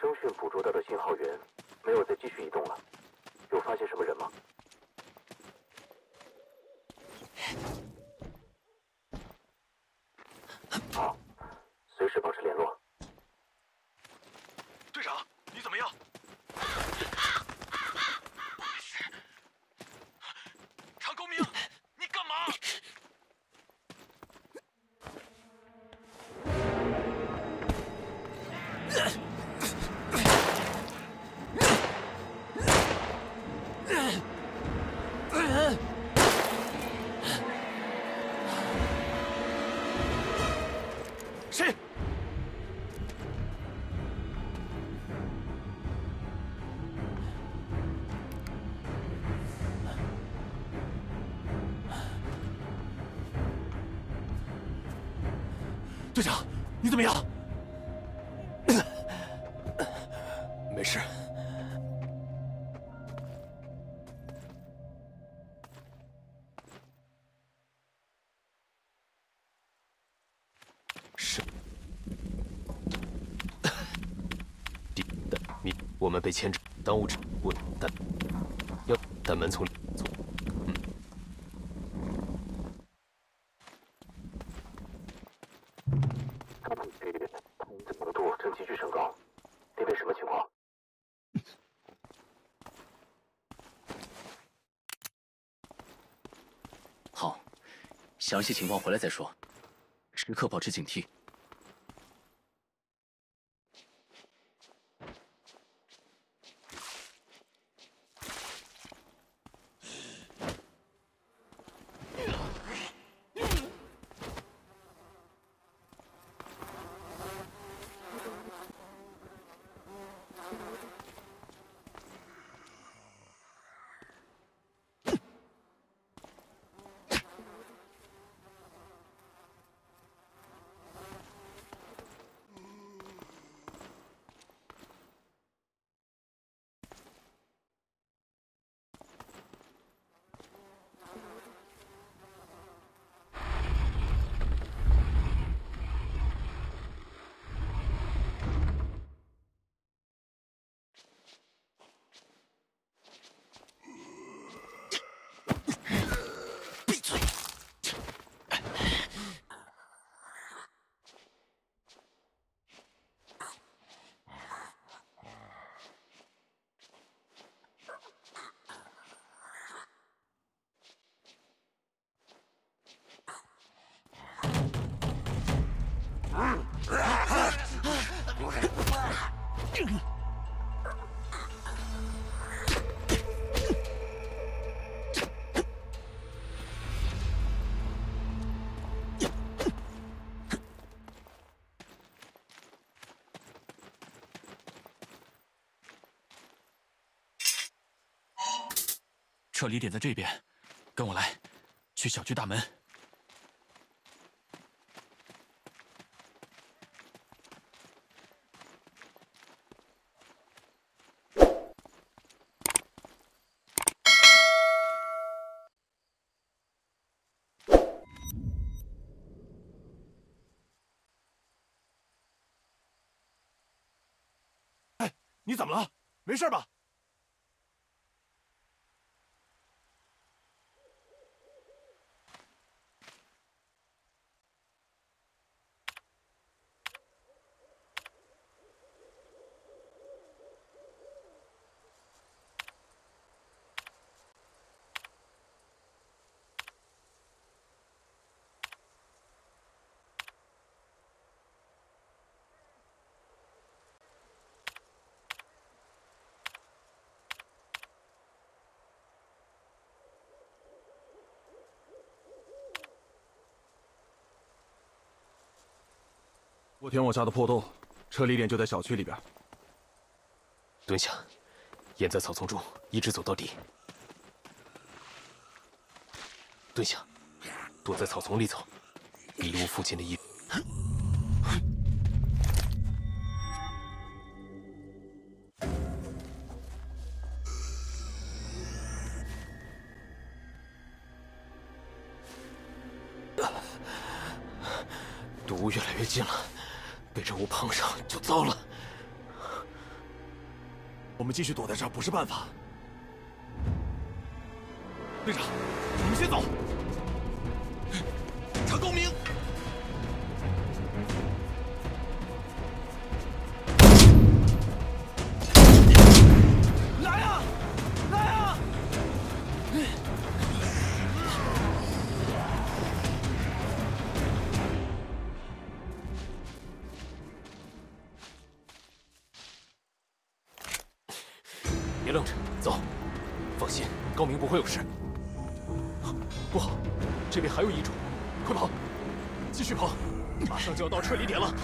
声讯捕捉到的信号源没有再继续移动了，有发现什么人吗？好，随时保持联络。队长，你怎么样？没事。是。第的你，我们被牵制，当务之我但要但门从从嗯。他们区域浓度正急剧升高，那边什么情况？好，详细情况回来再说，时刻保持警惕。撤离点在这边，跟我来，去小区大门。你怎么了？没事吧？我田我下的破洞，撤离点就在小区里边。蹲下，掩在草丛中，一直走到底。蹲下，躲在草丛里走，迷雾附近的一。毒雾越来越近了。我们继续躲在这儿不是办法。队长，你们先走。会有事。不好，这边还有异种，快跑！继续跑，马上就要到撤离点了。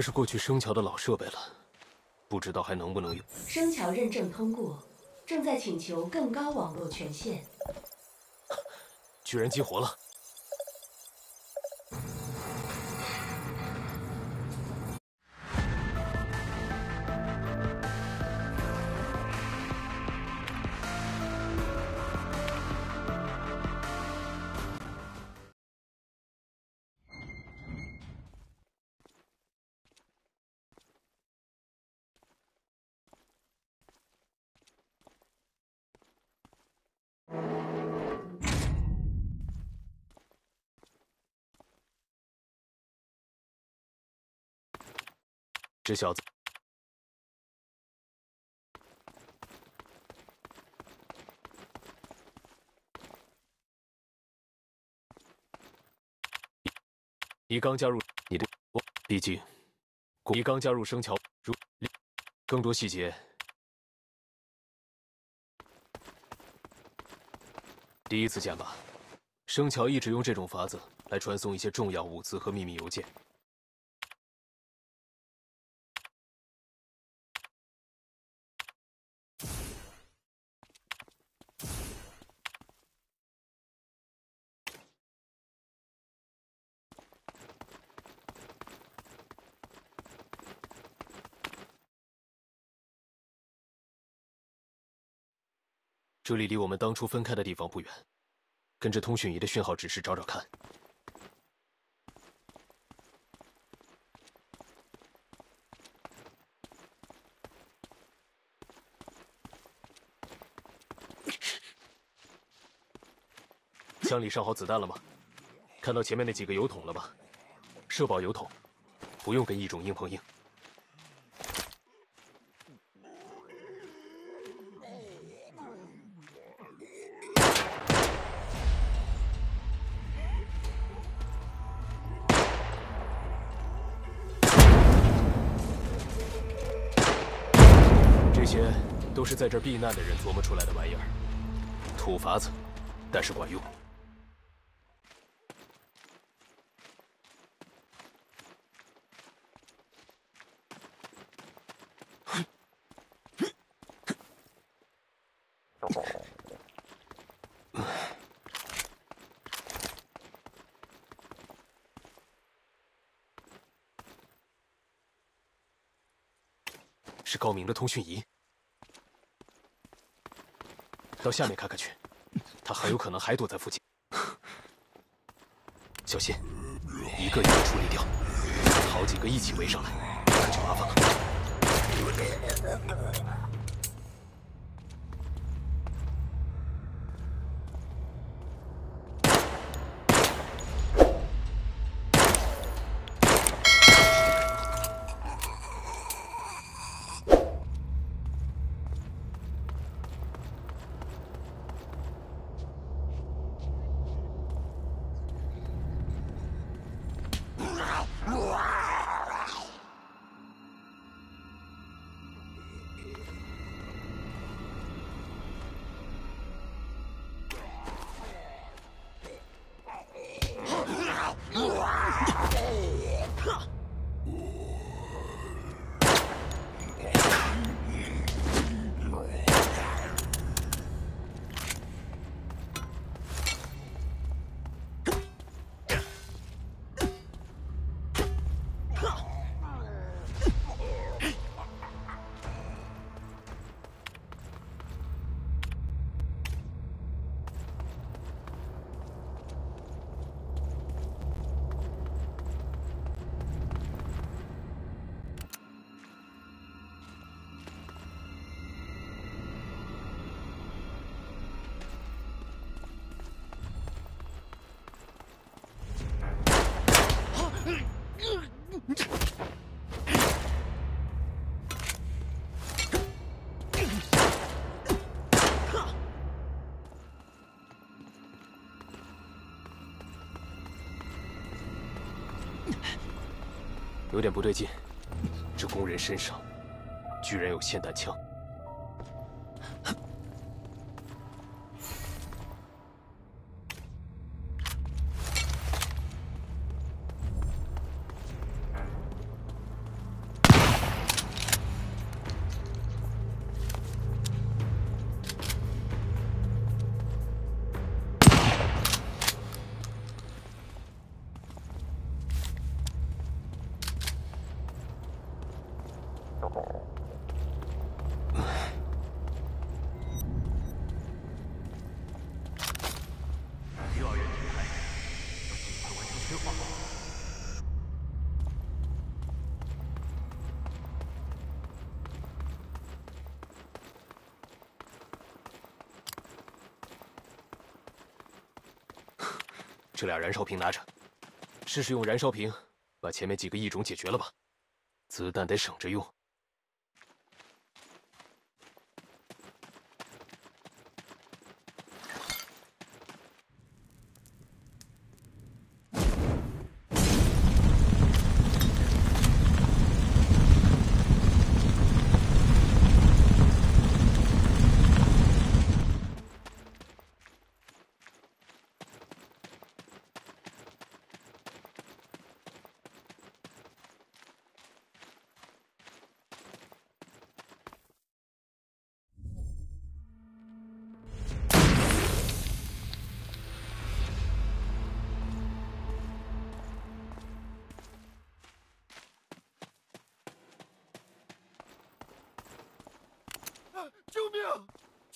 这是过去生桥的老设备了，不知道还能不能用。生桥认证通过，正在请求更高网络权限。居然激活了！这小子，你刚加入，你的，毕竟，你刚加入生桥，如更多细节。第一次见吧？生桥一直用这种法子来传送一些重要物资和秘密邮件。这里离我们当初分开的地方不远，跟着通讯仪的讯号指示找找看。枪里上好子弹了吗？看到前面那几个油桶了吗？社保油桶，不用跟异种硬碰硬。是在这儿避难的人琢磨出来的玩意儿，土法子，但是管用。是高明的通讯仪，到下面看看去，他很有可能还躲在附近。小心，一个一个处理掉，好几个一起围上来，那就麻烦了。有点不对劲，这工人身上居然有霰弹枪。这俩燃烧瓶拿着，试试用燃烧瓶把前面几个异种解决了吧。子弹得省着用。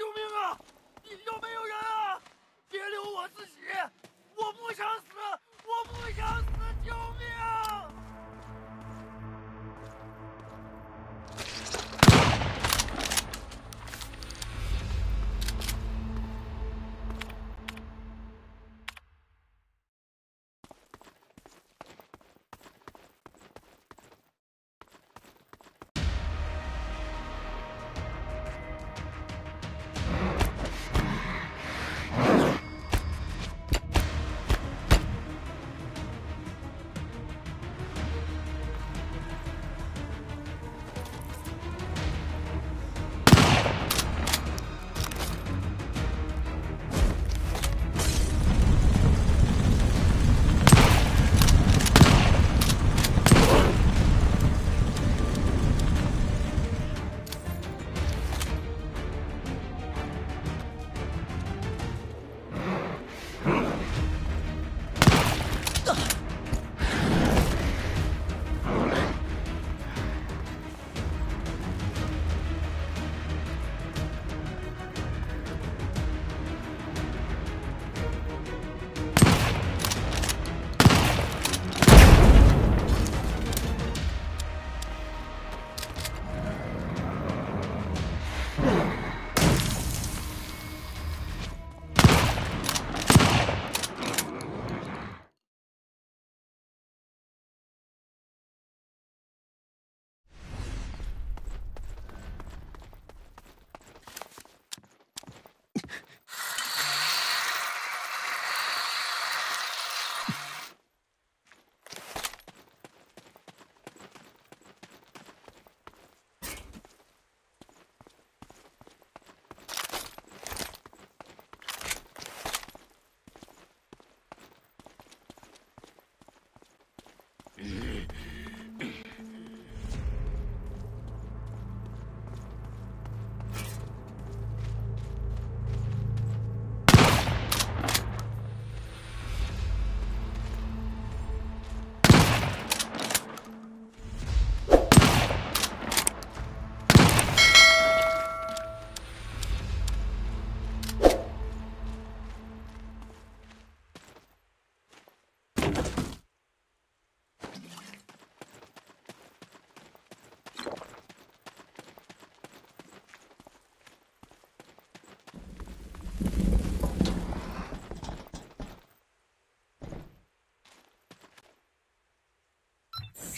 Silvio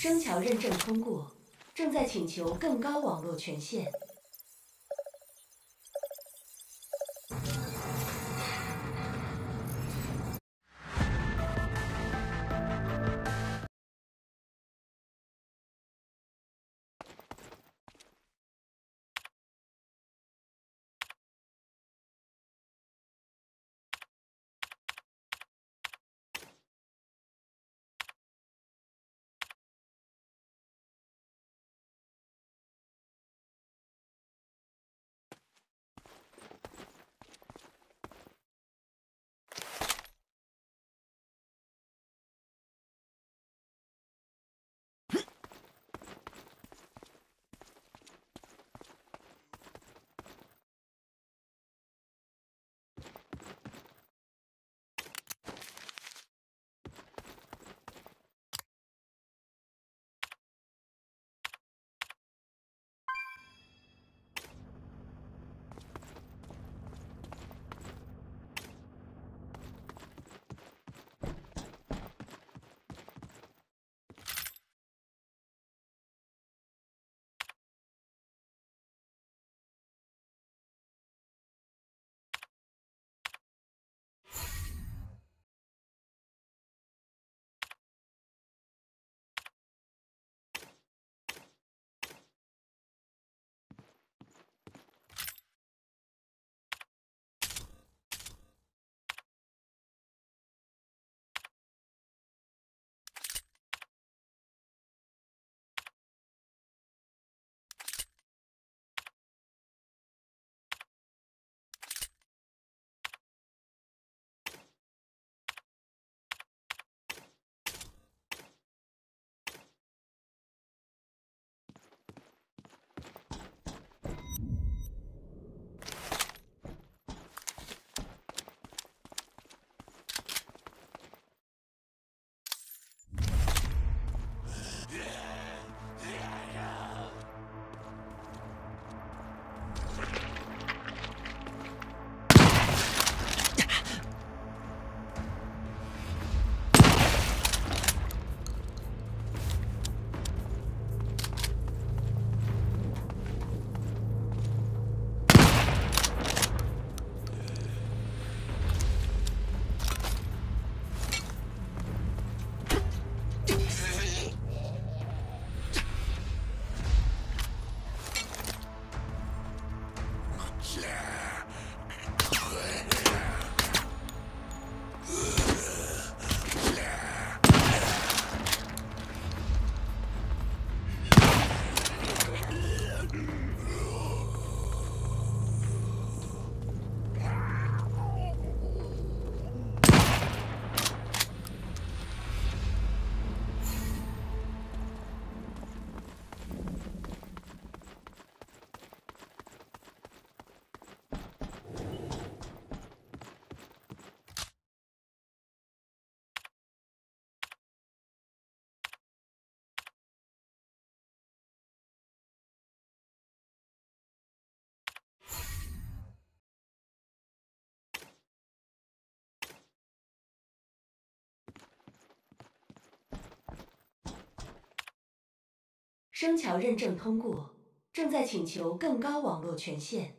生桥认证通过，正在请求更高网络权限。声桥认证通过，正在请求更高网络权限。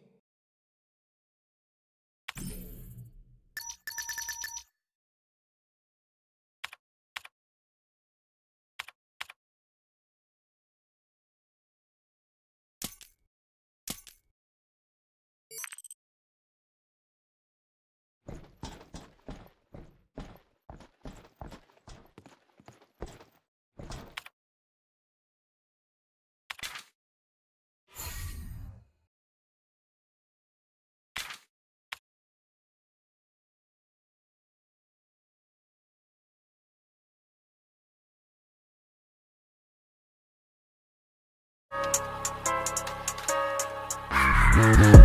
Bye.